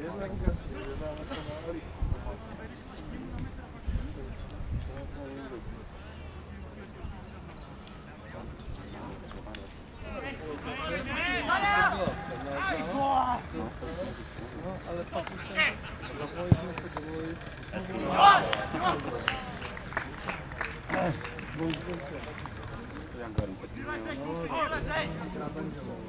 Ale papusia, z a a y o b